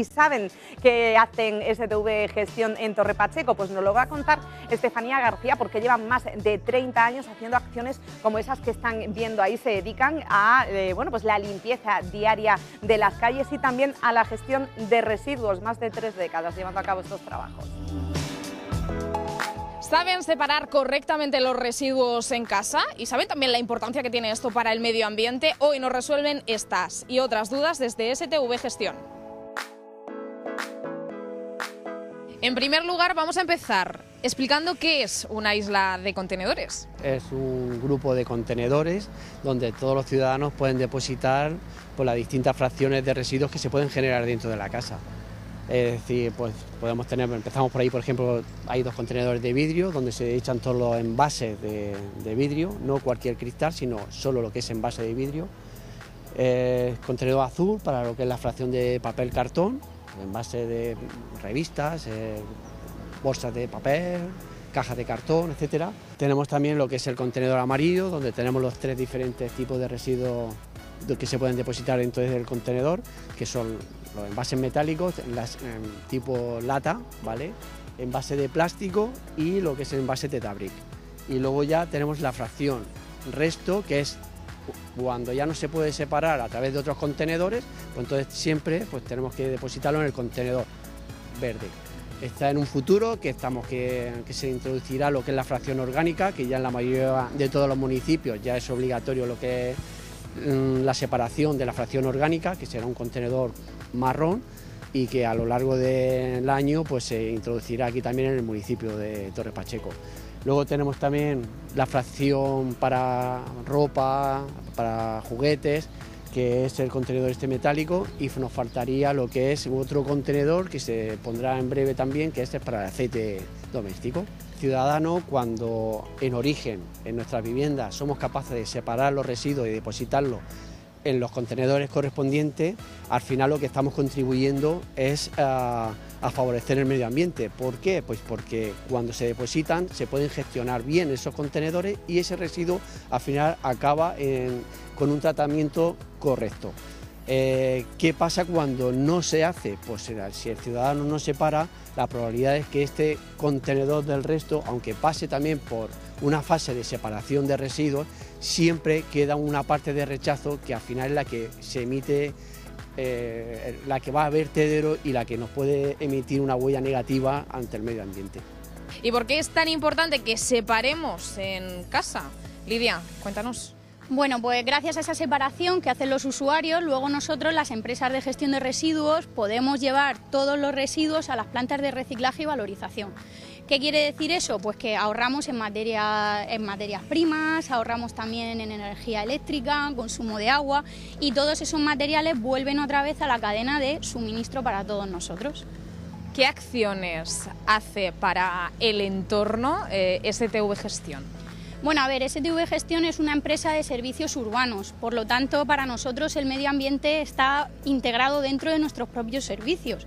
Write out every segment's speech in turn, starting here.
y saben que hacen STV Gestión en Torre Pacheco, pues nos lo va a contar Estefanía García porque llevan más de 30 años haciendo acciones como esas que están viendo ahí, se dedican a eh, bueno, pues la limpieza diaria de las calles y también a la gestión de residuos, más de tres décadas llevando a cabo estos trabajos. ¿Saben separar correctamente los residuos en casa? ¿Y saben también la importancia que tiene esto para el medio ambiente? Hoy nos resuelven estas y otras dudas desde STV Gestión. En primer lugar, vamos a empezar explicando qué es una isla de contenedores. Es un grupo de contenedores donde todos los ciudadanos pueden depositar las distintas fracciones de residuos que se pueden generar dentro de la casa. Es decir, pues podemos tener, empezamos por ahí, por ejemplo, hay dos contenedores de vidrio donde se echan todos los envases de, vidrio, no cualquier cristal, sino solo lo que es envase de vidrio. contenedor azul para lo que es la fracción de papel cartón, en base de revistas, eh, bolsas de papel, cajas de cartón, etcétera. Tenemos también lo que es el contenedor amarillo, donde tenemos los tres diferentes tipos de residuos que se pueden depositar dentro del contenedor, que son los envases metálicos, las, tipo lata, ¿vale? envase de plástico y lo que es el envase Tetabric. Y luego ya tenemos la fracción resto, que es cuando ya no se puede separar a través de otros contenedores, pues entonces siempre pues tenemos que depositarlo en el contenedor verde. Está en un futuro que estamos que, se introducirá lo que es la fracción orgánica, que ya en la mayoría de todos los municipios ya es obligatorio lo que es mm, la separación de la fracción orgánica, que será un contenedor marrón y que a lo largo del año pues se introducirá aquí también en el municipio de Torre Pacheco. Luego tenemos también la fracción para ropa, para juguetes, que es el contenedor este metálico y nos faltaría lo que es otro contenedor que se pondrá en breve también, que este es para el aceite doméstico. Ciudadano, cuando en origen, en nuestras viviendas, somos capaces de separar los residuos y depositarlos en los contenedores correspondientes, al final lo que estamos contribuyendo es a, favorecer el medio ambiente. ¿Por qué? Pues porque cuando se depositan se pueden gestionar bien esos contenedores y ese residuo al final acaba con un tratamiento correcto. Eh, ¿Qué pasa cuando no se hace? Pues si el ciudadano no se para, la probabilidad es que este contenedor del resto, aunque pase también por una fase de separación de residuos, siempre queda una parte de rechazo que al final es la que se emite, eh, la que va a vertedero y la que nos puede emitir una huella negativa ante el medio ambiente. ¿Y por qué es tan importante que separemos en casa? Lidia, cuéntanos. Bueno, pues gracias a esa separación que hacen los usuarios, luego nosotros, las empresas de gestión de residuos, podemos llevar todos los residuos a las plantas de reciclaje y valorización. ¿Qué quiere decir eso? Pues que ahorramos en, materia, en materias primas, ahorramos también en energía eléctrica, consumo de agua y todos esos materiales vuelven otra vez a la cadena de suministro para todos nosotros. ¿Qué acciones hace para el entorno eh, STV Gestión? Bueno, a ver, STV Gestión es una empresa de servicios urbanos, por lo tanto, para nosotros el medio ambiente está integrado dentro de nuestros propios servicios.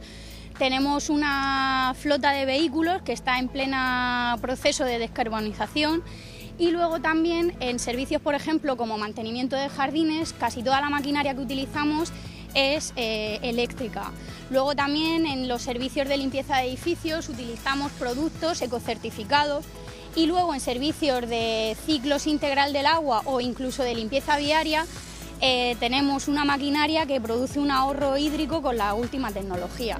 Tenemos una flota de vehículos que está en pleno proceso de descarbonización y luego también en servicios, por ejemplo, como mantenimiento de jardines, casi toda la maquinaria que utilizamos es eh, eléctrica. Luego también en los servicios de limpieza de edificios utilizamos productos ecocertificados y luego en servicios de ciclos integral del agua o incluso de limpieza viaria eh, tenemos una maquinaria que produce un ahorro hídrico con la última tecnología.